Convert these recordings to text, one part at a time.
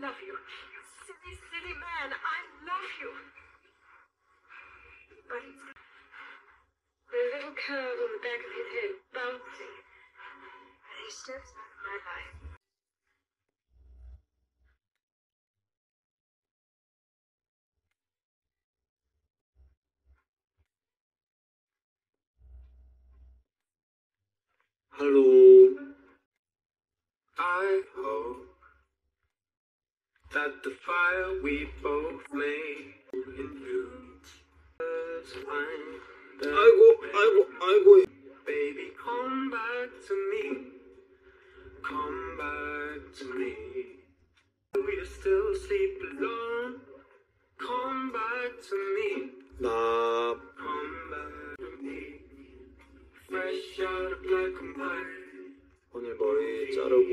love you. Silly, silly man, I love you. But it's a little curve on the back of his head, bouncing. And he steps out of my life. Hello. that the fire we both made in you is fine. 아이고, 아이고, 아이고. Baby, come back to me. Come back to me. We still sleep alone. Come back to me. 나 come back to me. Fresh out of black and white. 오늘 머리 자르고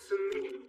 to me.